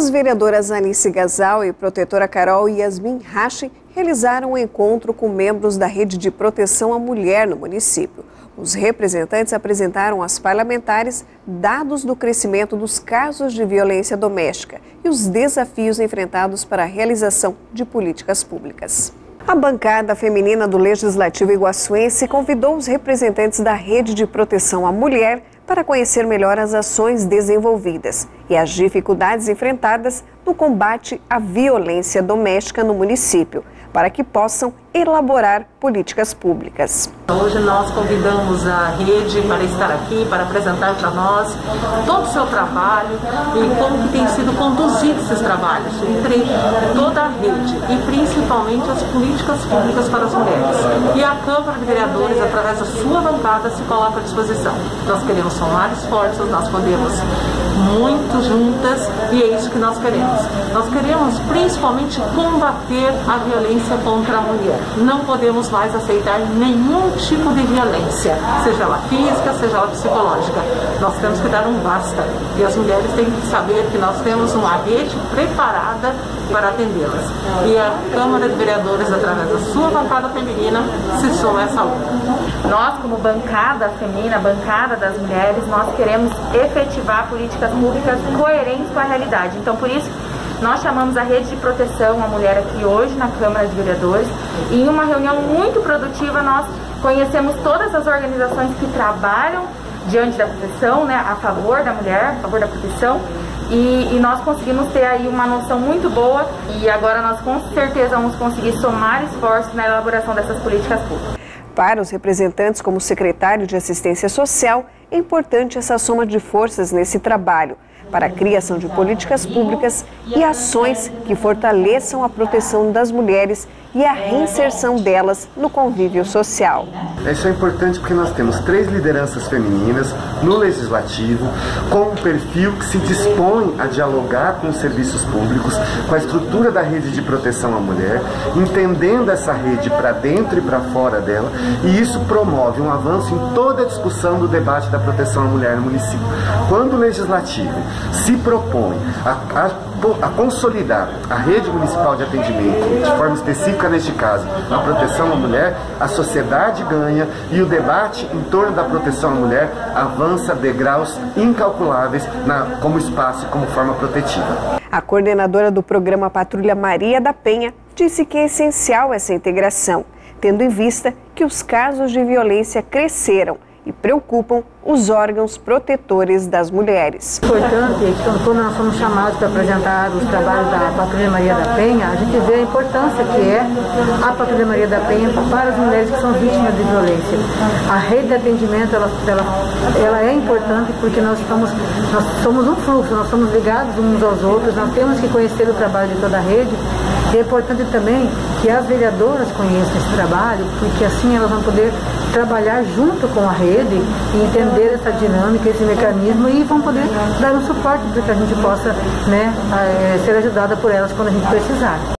As vereadoras Alice Gazal e protetora Carol Yasmin Hashi realizaram um encontro com membros da Rede de Proteção à Mulher no município. Os representantes apresentaram às parlamentares dados do crescimento dos casos de violência doméstica e os desafios enfrentados para a realização de políticas públicas. A bancada feminina do Legislativo Iguaçuense convidou os representantes da Rede de Proteção à Mulher para conhecer melhor as ações desenvolvidas e as dificuldades enfrentadas no combate à violência doméstica no município, para que possam elaborar políticas públicas. Hoje nós convidamos a rede para estar aqui, para apresentar para nós todo o seu trabalho e como que tem sido conduzido esses trabalhos entre toda a rede e principalmente as políticas públicas para as mulheres. E a Câmara de Vereadores, através da sua bancada, se coloca à disposição. Nós queremos somar esforços, nós podemos muito juntas e é isso que nós queremos. Nós queremos principalmente combater a violência contra a mulher não podemos mais aceitar nenhum tipo de violência, seja ela física, seja ela psicológica. Nós temos que dar um basta. E as mulheres têm que saber que nós temos uma rede preparada para atendê-las. E a Câmara de Vereadores, através da sua bancada feminina, se soma essa luta. Nós, como bancada feminina, bancada das mulheres, nós queremos efetivar políticas públicas coerentes com a realidade. Então, por isso, nós chamamos a Rede de Proteção à Mulher aqui hoje na Câmara de Vereadores. E em uma reunião muito produtiva nós conhecemos todas as organizações que trabalham diante da proteção, né, a favor da mulher, a favor da proteção. E, e, nós conseguimos ter aí uma noção muito boa. E agora nós com certeza vamos conseguir somar esforços na elaboração dessas políticas públicas. Para os representantes como secretário de Assistência Social, é importante essa soma de forças nesse trabalho para a criação de políticas públicas e ações que fortaleçam a proteção das mulheres e a reinserção delas no convívio social. Isso é importante porque nós temos três lideranças femininas no Legislativo, com um perfil que se dispõe a dialogar com os serviços públicos, com a estrutura da rede de proteção à mulher, entendendo essa rede para dentro e para fora dela, e isso promove um avanço em toda a discussão do debate da proteção à mulher no município. Quando o Legislativo se propõe a, a, a consolidar a rede municipal de atendimento, de forma específica neste caso, a proteção à mulher, a sociedade ganha e o debate em torno da proteção à mulher avança degraus incalculáveis na, como espaço e como forma protetiva. A coordenadora do programa Patrulha Maria da Penha disse que é essencial essa integração, tendo em vista que os casos de violência cresceram e preocupam os órgãos protetores das mulheres. Importante, quando nós somos chamados para apresentar os trabalhos da Patrulha Maria da Penha, a gente vê a importância que é a Patrulha Maria da Penha para as mulheres que são vítimas de violência. A rede de atendimento, ela, ela, ela é importante porque nós, estamos, nós somos um fluxo, nós somos ligados uns aos outros, nós temos que conhecer o trabalho de toda a rede é importante também que as vereadoras conheçam esse trabalho, porque assim elas vão poder trabalhar junto com a rede e entender essa dinâmica, esse mecanismo e vão poder dar um suporte para que a gente possa né, eh, ser ajudada por elas quando a gente precisar.